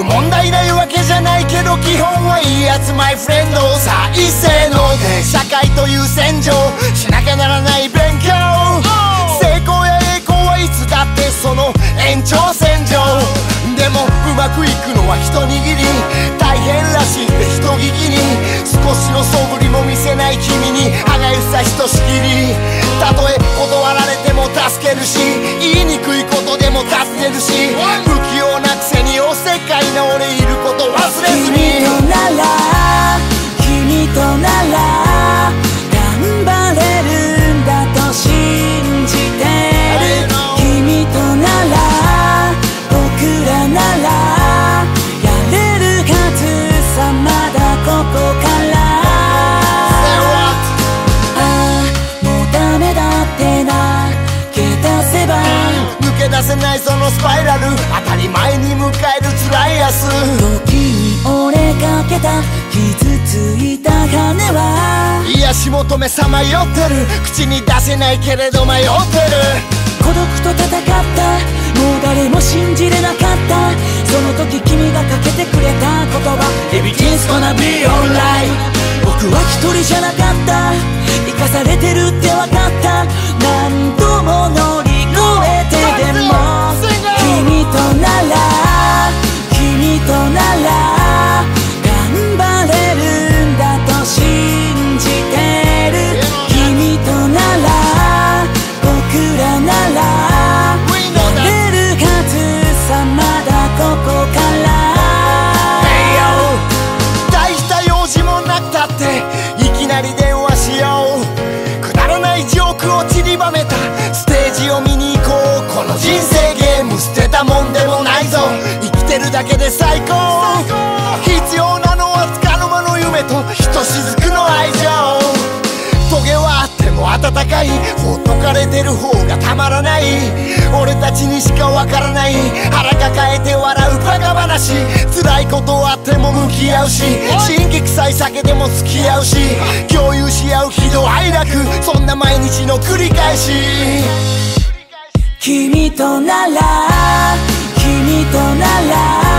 く問題ないわけじゃないけど基本はいいやつマイフレンドさあ一の社会という戦場。しなきゃならない勉強。成功や栄光はいつだってその延長線上。でもうまくいくのは一握り。大変らしい。って人聞きに。少しの素振りも見せない君に。歯がゆさひとしきり。たとえ断られても助けるし。いいのスパイラル当たり前に迎える辛い明日。時に折れかけた傷ついた羽は。癒し求めさまよってる。口に出せないけれど迷ってる。孤独と戦った。もう誰も信じれなかった。その時君がかけてくれた言葉。Everything's gonna be alright 僕は一人じゃなかでもないぞ。生きてるだけで最高。必要なのはつかの間の夢とひとしずくの愛情。トゲはあっても温かい。ほっとかれてる方がたまらない。俺たちにしかわからない。腹抱えて笑うバカ話。辛いことあっても向き合うし神経臭い酒でも付き合うし共有し合う喜怒哀楽。そんな毎日の繰り返し。君となら君となら